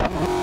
Oh.